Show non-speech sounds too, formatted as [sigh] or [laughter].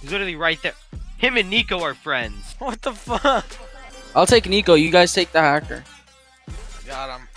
He's literally right there. Him and Nico are friends. [laughs] What the fuck? I'll take Nico. You guys take the hacker. Got him.